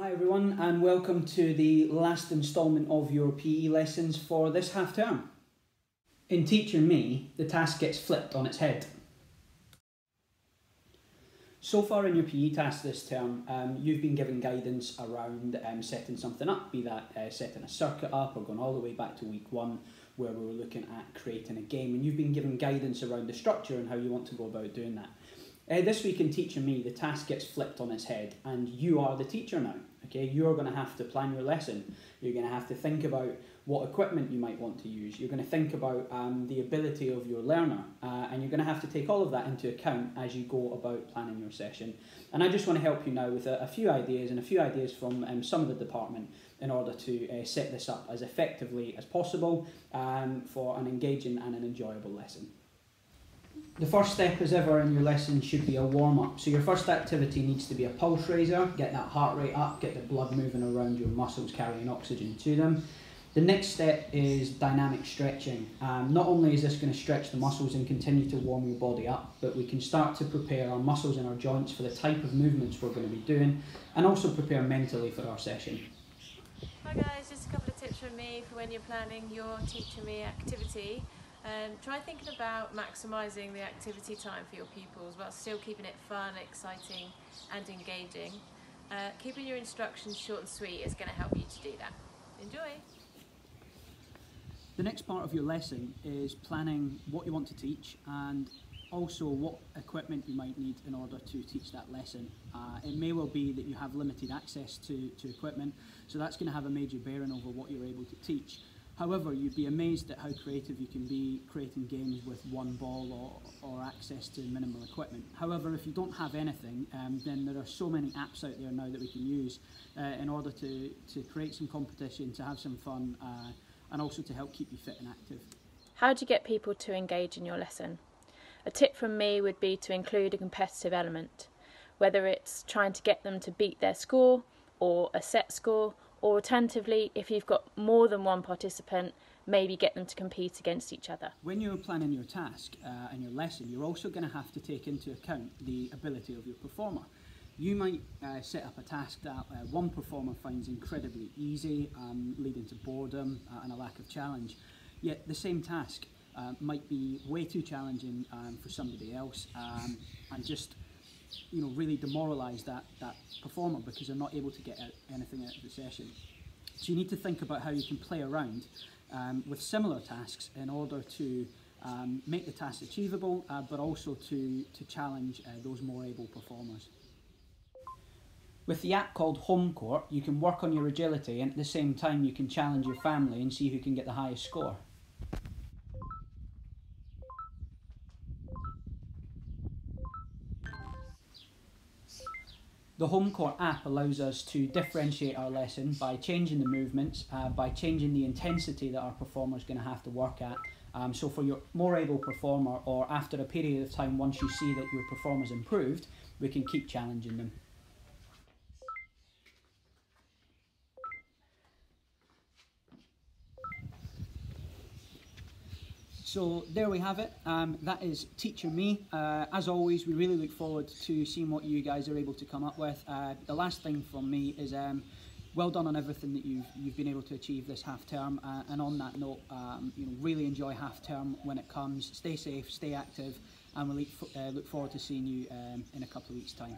Hi everyone and welcome to the last instalment of your PE lessons for this half term. In Teacher Me, the task gets flipped on its head. So far in your PE task this term, um, you've been given guidance around um, setting something up, be that uh, setting a circuit up or going all the way back to week one where we were looking at creating a game and you've been given guidance around the structure and how you want to go about doing that. Uh, this week in Teaching Me, the task gets flipped on its head and you are the teacher now. Okay, you're going to have to plan your lesson. You're going to have to think about what equipment you might want to use. You're going to think about um, the ability of your learner, uh, and you're going to have to take all of that into account as you go about planning your session. And I just want to help you now with a, a few ideas and a few ideas from um, some of the department in order to uh, set this up as effectively as possible um, for an engaging and an enjoyable lesson. The first step as ever in your lesson should be a warm up. So your first activity needs to be a pulse raiser, get that heart rate up, get the blood moving around your muscles carrying oxygen to them. The next step is dynamic stretching. Um, not only is this going to stretch the muscles and continue to warm your body up, but we can start to prepare our muscles and our joints for the type of movements we're going to be doing and also prepare mentally for our session. Hi guys, just a couple of tips from me for when you're planning your Teacher Me activity. Um, try thinking about maximising the activity time for your pupils while still keeping it fun, exciting and engaging. Uh, keeping your instructions short and sweet is going to help you to do that. Enjoy! The next part of your lesson is planning what you want to teach and also what equipment you might need in order to teach that lesson. Uh, it may well be that you have limited access to, to equipment, so that's going to have a major bearing over what you're able to teach. However, you'd be amazed at how creative you can be creating games with one ball or, or access to minimal equipment. However, if you don't have anything, um, then there are so many apps out there now that we can use uh, in order to, to create some competition, to have some fun, uh, and also to help keep you fit and active. How do you get people to engage in your lesson? A tip from me would be to include a competitive element, whether it's trying to get them to beat their score or a set score or alternatively, if you've got more than one participant, maybe get them to compete against each other. When you're planning your task uh, and your lesson, you're also going to have to take into account the ability of your performer. You might uh, set up a task that uh, one performer finds incredibly easy, um, leading to boredom uh, and a lack of challenge. Yet the same task uh, might be way too challenging um, for somebody else um, and just you know, really demoralise that, that performer because they're not able to get out anything out of the session. So you need to think about how you can play around um, with similar tasks in order to um, make the task achievable, uh, but also to, to challenge uh, those more able performers. With the app called HomeCourt, you can work on your agility and at the same time you can challenge your family and see who can get the highest score. The HomeCourt app allows us to differentiate our lesson by changing the movements, uh, by changing the intensity that our performer is going to have to work at. Um, so for your more able performer or after a period of time once you see that your performer's improved, we can keep challenging them. So there we have it. Um, that is Teacher Me. Uh, as always, we really look forward to seeing what you guys are able to come up with. Uh, the last thing from me is um, well done on everything that you've you've been able to achieve this half term. Uh, and on that note, um, you know, really enjoy half term when it comes. Stay safe, stay active, and we look, uh, look forward to seeing you um, in a couple of weeks' time.